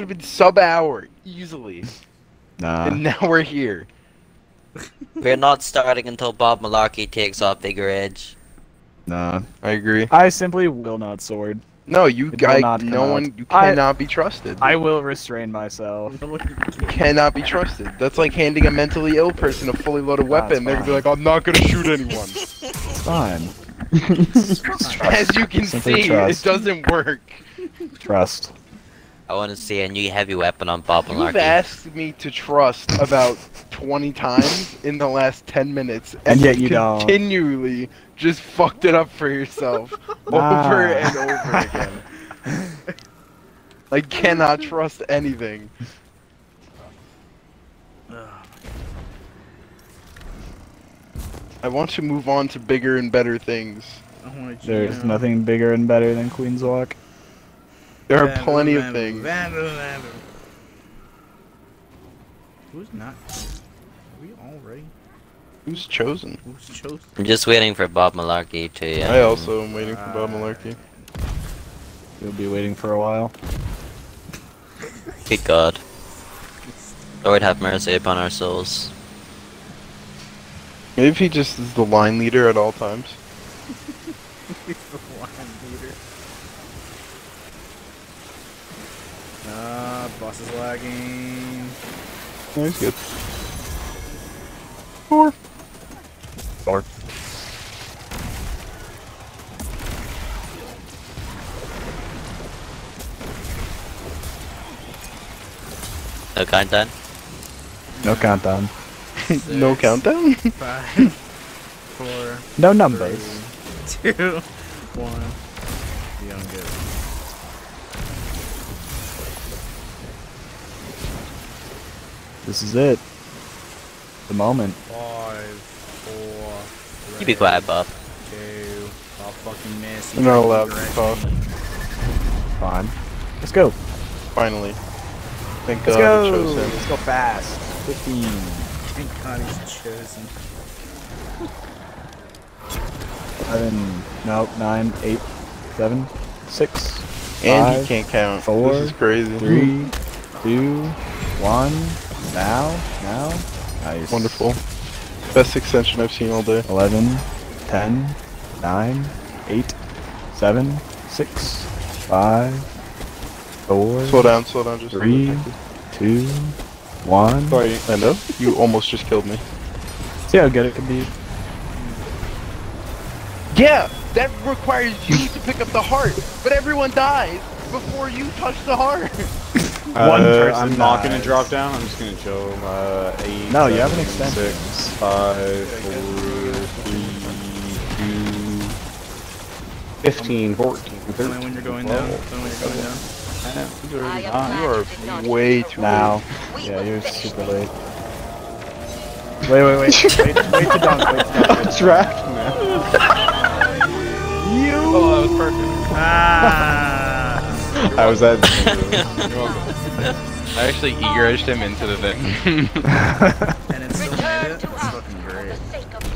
could have been sub hour easily, Nah. and now we're here. We're not starting until Bob Malarkey takes off Bigger Edge. Nah. I agree. I simply will not sword. No, you It guys, no out. one, you I- cannot be trusted. I will restrain myself. You cannot be trusted. That's like handing a mentally ill person a fully loaded weapon. They're gonna be like, I'm not gonna shoot anyone. It's fine. As you can Simply see, trust. it doesn't work. Trust. I want to see a new heavy weapon on Bob You've asked me to trust about 20 times in the last 10 minutes, And yet you don't. continually just fucked it up for yourself Ah. over and over again. I cannot trust anything. I want to move on to bigger and better things. There's nothing bigger and better than Queenswalk. There are plenty of things. Who's not? Are we all ready? Who's chosen? Who's chosen? I'm just waiting for Bob Malarkey to. I Uh, also am waiting for Bob Malarkey. You'll be waiting for a while. good God. Lord have mercy upon our souls. Maybe he just is the line leader at all times. He's the line leader. Ah, boss is lagging. Oh, he's good. Four. Four. No countdown? No countdown. no Six, countdown? Five, four, No numbers. three, two, one. Young good. This is it. The moment. Five, four, You be quiet, Bob. two, Bob fucking miss. You're not allowed to talk. Fine. Let's go. Finally. Thank Let's God it go. chose him. Let's go fast. 15. Thank God he's chosen. 11. No, 9, 8, 7, 6, And he can't count. four, this is crazy. 3, 2, 1. Now. Now. Nice. Wonderful. Best extension I've seen all day. 11, 10, 9, 8, 7, 6, 5, 4, Slow down, slow down, just a Three. little 2, 1. Sorry, I know. You almost just killed me. See how good it can be? Yeah, that requires you to pick up the heart, but everyone dies before you touch the heart. One person I'm not gonna drop down. I'm just gonna chill. Uh, eight. No, you have an seven, extension. Six, five, four, three, two, 15, 14, Tell me when you're going down. Tell me when you're going down. You are way too Now. late. Yeah, you're super late. Wait, wait, wait. wait, wait to dunk. Wait to dunk. Draft, man. Oh, that was perfect. Ah! I was at. I actually egressed him into the thing. and it's. It's fucking great.